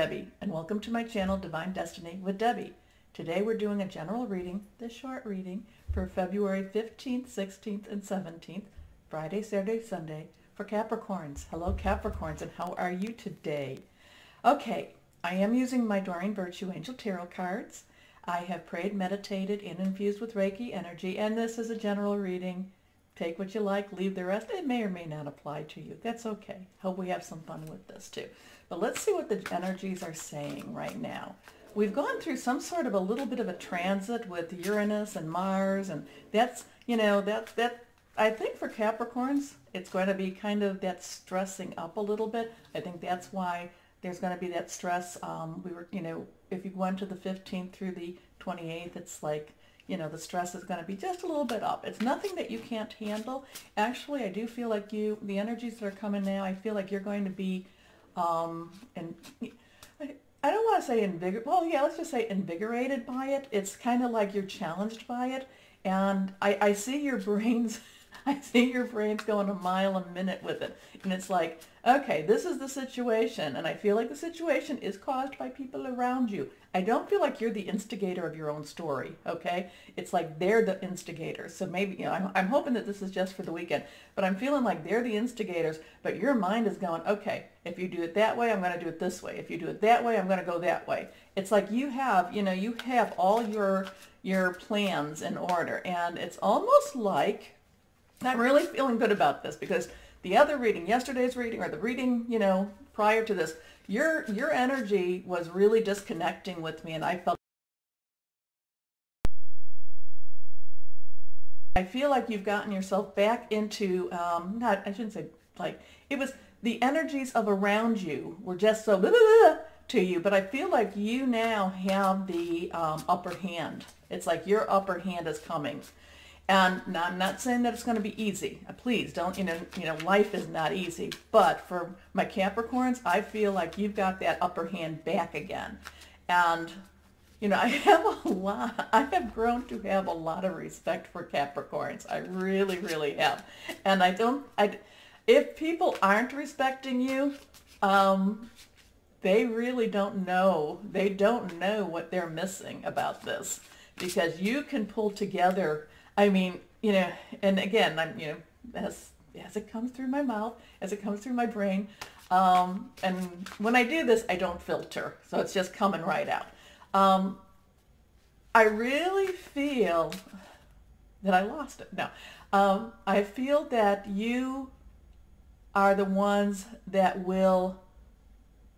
Debbie, and welcome to my channel, Divine Destiny with Debbie. Today we're doing a general reading, this short reading, for February 15th, 16th, and 17th, Friday, Saturday, Sunday, for Capricorns. Hello, Capricorns, and how are you today? Okay, I am using my Doreen Virtue Angel Tarot cards. I have prayed, meditated, and infused with Reiki energy, and this is a general reading. Take what you like, leave the rest. It may or may not apply to you. That's okay. Hope we have some fun with this too. But let's see what the energies are saying right now. We've gone through some sort of a little bit of a transit with Uranus and Mars, and that's, you know, that, that I think for Capricorns, it's going to be kind of that stressing up a little bit. I think that's why there's going to be that stress. Um, we were, you know, if you go into the 15th through the 28th, it's like, you know, the stress is going to be just a little bit up. It's nothing that you can't handle. Actually, I do feel like you, the energies that are coming now, I feel like you're going to be um, and I don't want to say invigorated. Well, yeah, let's just say invigorated by it. It's kind of like you're challenged by it. And I, I see your brains, I see your brains going a mile a minute with it. And it's like, okay, this is the situation. And I feel like the situation is caused by people around you. I don't feel like you're the instigator of your own story, okay? It's like they're the instigators. So maybe, you know, I'm, I'm hoping that this is just for the weekend, but I'm feeling like they're the instigators, but your mind is going, okay, if you do it that way, I'm going to do it this way. If you do it that way, I'm going to go that way. It's like you have, you know, you have all your, your plans in order. And it's almost like, I'm really feeling good about this because the other reading, yesterday's reading or the reading, you know, prior to this, your your energy was really disconnecting with me and I felt I feel like you've gotten yourself back into um not I shouldn't say like it was the energies of around you were just so blah, blah, blah, to you but I feel like you now have the um, upper hand. It's like your upper hand is coming and now, I'm not saying that it's going to be easy. Uh, please don't, you know, you know, life is not easy. But for my Capricorns, I feel like you've got that upper hand back again. And, you know, I have a lot, I have grown to have a lot of respect for Capricorns. I really, really have. And I don't, I, if people aren't respecting you, um, they really don't know, they don't know what they're missing about this. Because you can pull together I mean, you know, and again, I'm, you know, as, as it comes through my mouth, as it comes through my brain, um, and when I do this, I don't filter. So it's just coming right out. Um, I really feel that I lost it. No. Um, I feel that you are the ones that will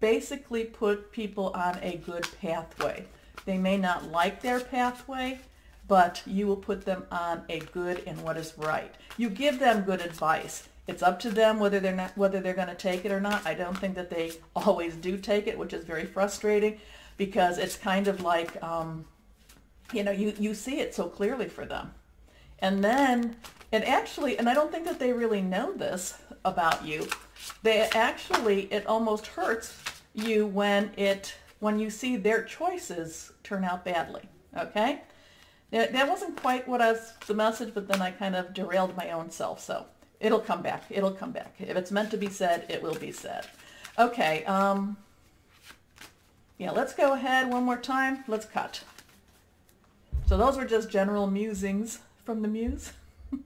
basically put people on a good pathway. They may not like their pathway, but you will put them on a good and what is right. You give them good advice. It's up to them whether they're not whether they're going to take it or not. I don't think that they always do take it, which is very frustrating because it's kind of like um, you know you you see it so clearly for them, and then and actually and I don't think that they really know this about you. They actually it almost hurts you when it when you see their choices turn out badly. Okay. That wasn't quite what I was the message, but then I kind of derailed my own self. So it'll come back. It'll come back. If it's meant to be said, it will be said. Okay. Um, yeah, let's go ahead one more time. Let's cut. So those were just general musings from the muse.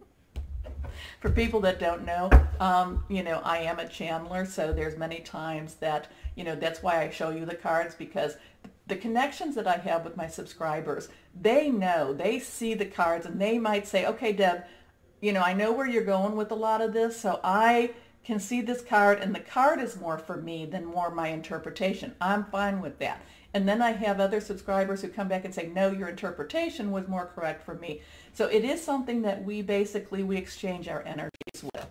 For people that don't know, um, you know, I am a channeler, so there's many times that, you know, that's why I show you the cards because the connections that I have with my subscribers, they know, they see the cards and they might say, okay, Deb, you know, I know where you're going with a lot of this, so I can see this card and the card is more for me than more my interpretation. I'm fine with that. And then I have other subscribers who come back and say, no, your interpretation was more correct for me. So it is something that we basically, we exchange our energies with.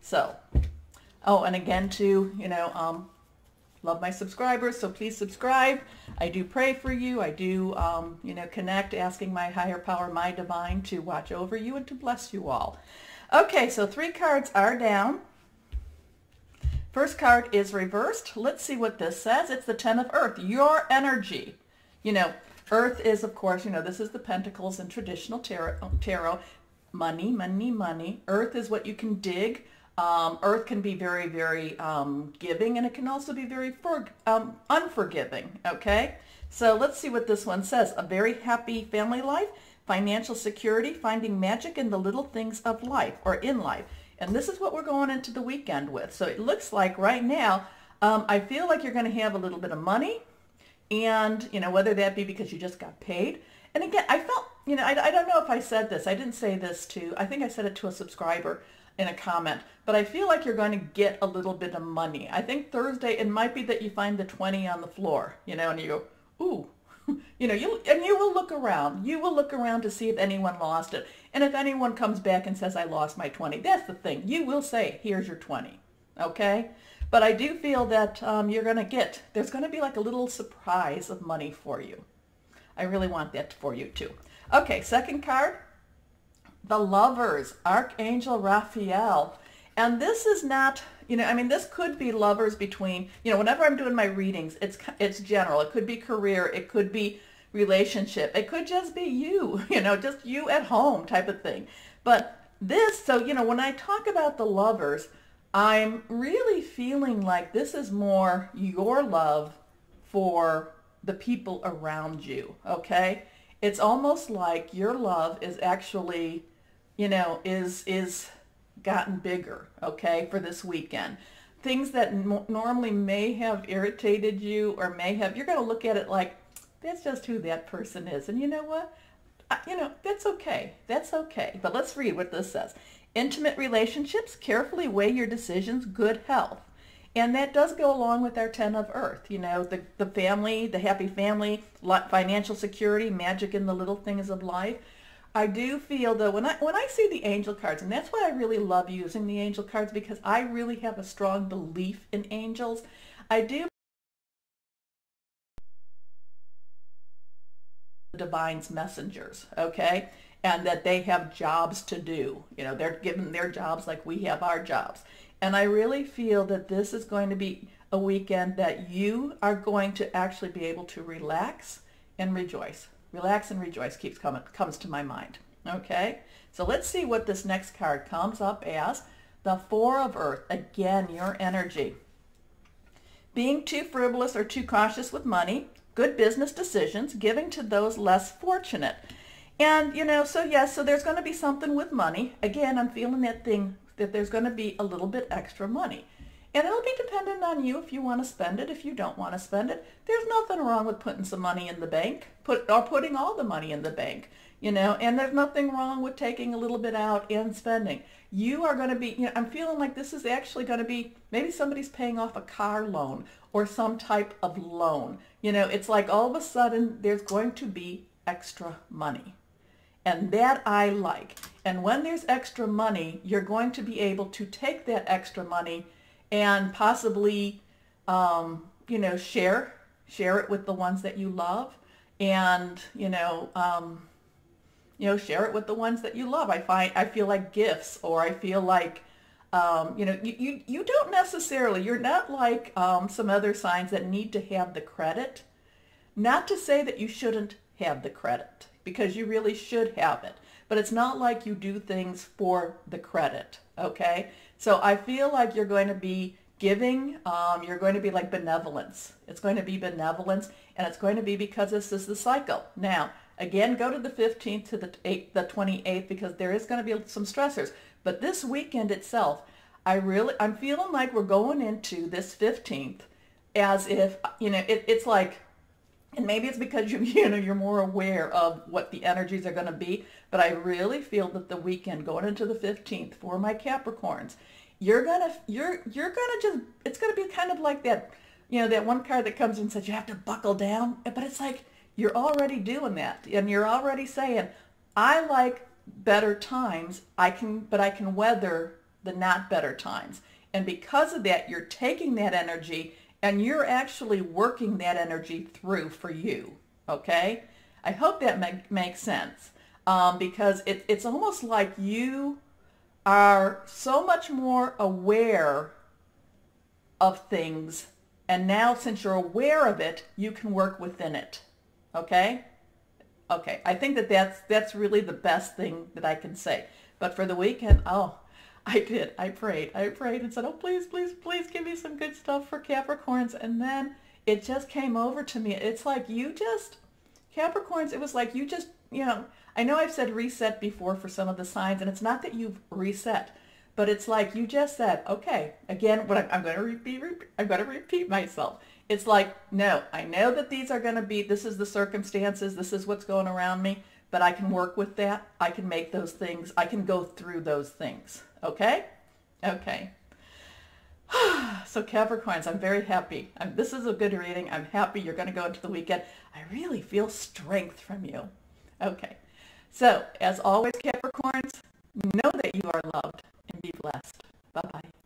So, oh, and again too, you know, um, love my subscribers, so please subscribe. I do pray for you. I do, um, you know, connect, asking my higher power, my divine, to watch over you and to bless you all. Okay, so three cards are down. First card is reversed. Let's see what this says. It's the Ten of Earth, your energy. You know, Earth is, of course, you know, this is the Pentacles in traditional tarot. tarot. Money, money, money. Earth is what you can dig. Um, Earth can be very, very um, giving, and it can also be very for, um, unforgiving, okay? So let's see what this one says. A very happy family life, financial security, finding magic in the little things of life or in life. And this is what we're going into the weekend with. So it looks like right now, um, I feel like you're going to have a little bit of money, and, you know, whether that be because you just got paid. And again, I felt, you know, I, I don't know if I said this. I didn't say this to, I think I said it to a subscriber in a comment, but I feel like you're going to get a little bit of money. I think Thursday, it might be that you find the 20 on the floor, you know, and you go, ooh, you know, you and you will look around. You will look around to see if anyone lost it. And if anyone comes back and says, I lost my 20, that's the thing. You will say, here's your 20, okay? But I do feel that um, you're going to get, there's going to be like a little surprise of money for you. I really want that for you too. Okay, second card, the lovers, Archangel Raphael. And this is not, you know, I mean, this could be lovers between, you know, whenever I'm doing my readings, it's, it's general. It could be career. It could be relationship. It could just be you, you know, just you at home type of thing. But this, so, you know, when I talk about the lovers, I'm really feeling like this is more your love for the people around you, okay? It's almost like your love is actually you know, is is gotten bigger, okay, for this weekend. Things that normally may have irritated you or may have, you're going to look at it like, that's just who that person is. And you know what? I, you know, that's okay. That's okay. But let's read what this says. Intimate relationships, carefully weigh your decisions, good health. And that does go along with our 10 of earth, you know, the, the family, the happy family, financial security, magic in the little things of life. I do feel though when I when I see the angel cards, and that's why I really love using the angel cards because I really have a strong belief in angels. I do the divine's messengers, okay? And that they have jobs to do. You know, they're given their jobs like we have our jobs. And I really feel that this is going to be a weekend that you are going to actually be able to relax and rejoice. Relax and rejoice keeps coming, comes to my mind. Okay, so let's see what this next card comes up as. The Four of Earth. Again, your energy. Being too frivolous or too cautious with money, good business decisions, giving to those less fortunate. And, you know, so yes, so there's going to be something with money. Again, I'm feeling that thing that there's going to be a little bit extra money. And it'll be dependent on you if you want to spend it, if you don't want to spend it. There's nothing wrong with putting some money in the bank, put or putting all the money in the bank, you know, and there's nothing wrong with taking a little bit out and spending. You are going to be, you know, I'm feeling like this is actually going to be, maybe somebody's paying off a car loan or some type of loan. You know, it's like all of a sudden there's going to be extra money. And that I like. And when there's extra money, you're going to be able to take that extra money and possibly, um, you know, share share it with the ones that you love, and you know, um, you know, share it with the ones that you love. I find I feel like gifts, or I feel like. Um, you know, you, you, you don't necessarily, you're not like um, some other signs that need to have the credit. Not to say that you shouldn't have the credit, because you really should have it. But it's not like you do things for the credit, okay? So I feel like you're going to be giving, um, you're going to be like benevolence. It's going to be benevolence, and it's going to be because this is the cycle. Now, again, go to the 15th to the, 8th, the 28th because there is going to be some stressors. But this weekend itself, I really, I'm feeling like we're going into this 15th as if, you know, it, it's like and maybe it's because you you know you're more aware of what the energies are going to be, but I really feel that the weekend going into the 15th for my Capricorns, you're going to you're you're going to just it's going to be kind of like that you know that one card that comes and says you have to buckle down, but it's like you're already doing that and you're already saying I like better times, I can but I can weather the not better times. And because of that, you're taking that energy and you're actually working that energy through for you. Okay? I hope that make, makes sense um, because it, it's almost like you are so much more aware of things and now since you're aware of it, you can work within it. Okay? Okay, I think that that's, that's really the best thing that I can say. But for the weekend, oh, I did. I prayed. I prayed and said, oh, please, please, please give me some good stuff for Capricorns. And then it just came over to me. It's like you just, Capricorns, it was like you just, you know, I know I've said reset before for some of the signs, and it's not that you've reset, but it's like you just said, okay, again, what I'm, I'm going to repeat, I'm going to repeat myself. It's like, no, I know that these are going to be, this is the circumstances, this is what's going around me, but I can work with that. I can make those things, I can go through those things. Okay? Okay. so Capricorns, I'm very happy. I'm, this is a good reading. I'm happy you're going to go into the weekend. I really feel strength from you. Okay. So, as always, Capricorns, know that you are loved and be blessed. Bye-bye.